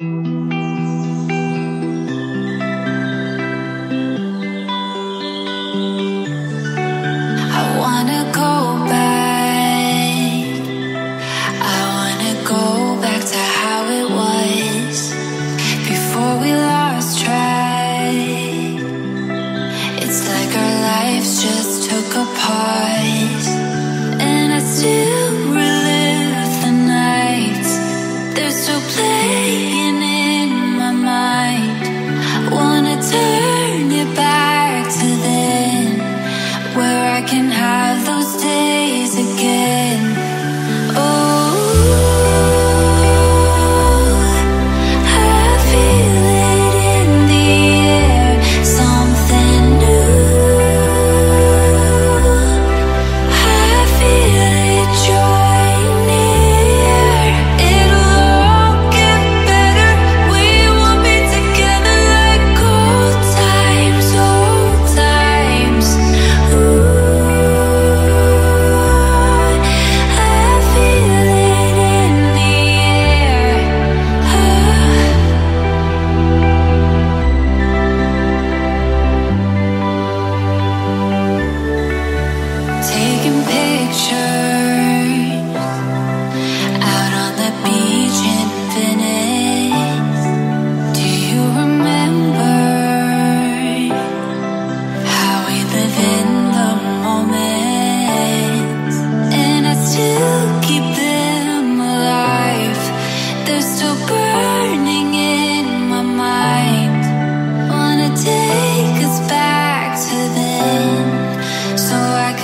You.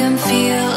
can feel